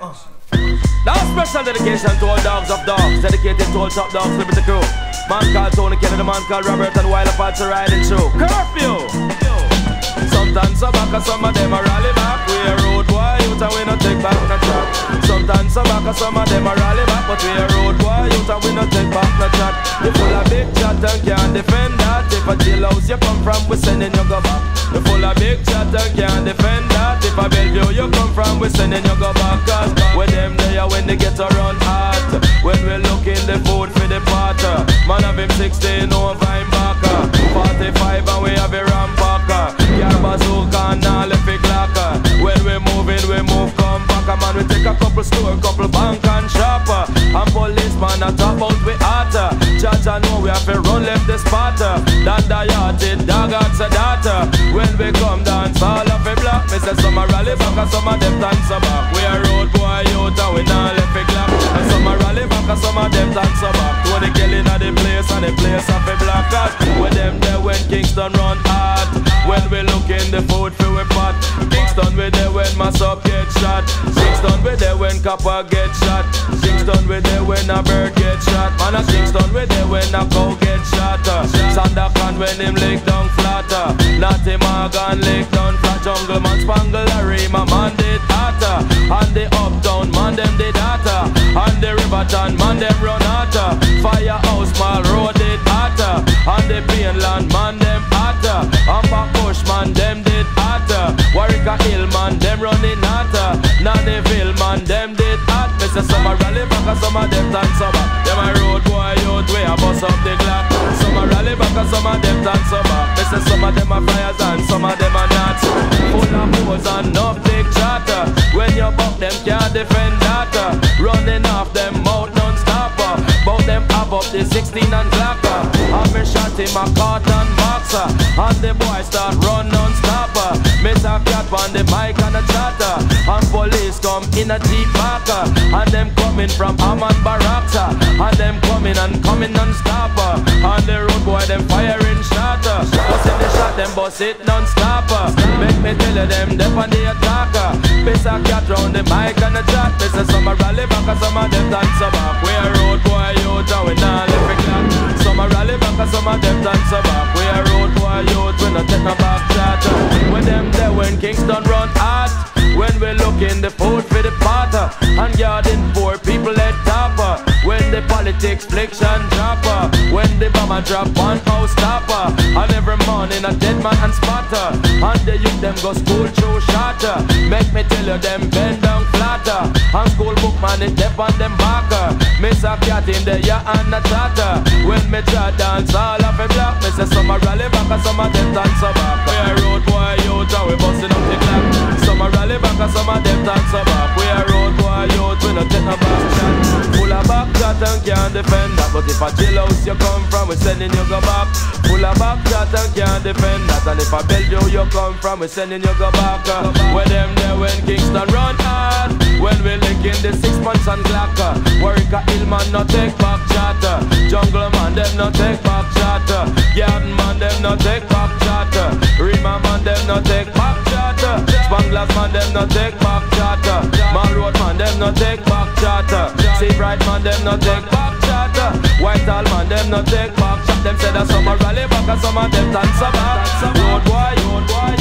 Now special dedication to all dogs of dogs, dedicated to all top dogs, the crew. Man called Tony Kennedy, man called Robert and Wild Apache riding through. Curfew! Sometimes some back some of them are rally back. We a road boy, youth and we no take back no chat. Sometimes some back some of them are rally back, but we a road boy, youth and we no take back no chat. You full of big chat and can't defend that. If a jailhouse you come from, we sending you go back. You full of big chat and can't defend that. If a Bellevue you come from, we sending you go back. When they get hot. When we looking the food for the pot. Man have him 16 over him back. 45 and we have a rampacker. Yeah, bazooka and all left it clacker. When we moving, we move, come back. Man, we take a couple store, couple bank and shopper. And policeman a top out we hotter. Judge I know we have to run left the spotter. The yachted, dog answer data. When we come dance, all of a block. Me say some a rally back and some of them dance back. Place of a black cat. When them there when Kingston run hard. When we look in the food for we pot. Kingston we there when mass up get shot. Kingston we there when copper get shot. Kingston we there when a bird get shot. Man a Kingston we there when a cow get shot. Sandakan when him lick down flatter. Natty Morgan lick down flat. Jungle man spangle Larry my man did hotter. And the uptown man them did hotter. And the Riverton man them run hotter. Firehouse mall road them running hotter. Nannyville man them did hot. Some a rally back some of them dance up. Them a road boy youth way a bust up the clock. Some a rally back some of them up. Me say some of them a flyers and some of them are not. Full of pose and no big chatter. When you buck them can't defend the 16 and clacker. And me shot him a carton boxer. And the boy start run non-stopper. Miss a cat on the mic and a chatter. And police come in a jeep parker. And them coming from Amman Barakta. And them coming and coming non-stopper. And the road boy them firing shatter. Bust in the shot them bust it non-stopper. Make me tell you them them on the attacker. Miss a cat round the mic and a chat. Miss a some a rally back and some of them dance road in the food for the potter And garden poor people at topper. When the politics fliction dropper When the bomber drop one house stopper And every morning a dead man and spotter. And the youth them go school through shatter Make me tell you them bend down flatter. And school book man it dep on them backer Miss a cat in the ya and a tatter When me try dance all of a block Me say some a rally back and some of them dance a back We a road boy youth and we busting up defend that. But if a jailhouse you come from we sending you go back. Full of back shot and can't defend that. And if a Bellevue you come from we sending you go back. Uh, Where them there when Kingston run hard When we licking the six months and glacker uh, Warwick Hill man no take back chatter uh, Jungle man them no take back chatter Garden uh, man them no take back chatter Rima man them no take chatter Spanglers man them no take back chatter Mall road man them no take back chatter See bright man them no take back chatter Whitehall man them no take back chatter Them say that some a rally back and some of them dance back Road boy, road boy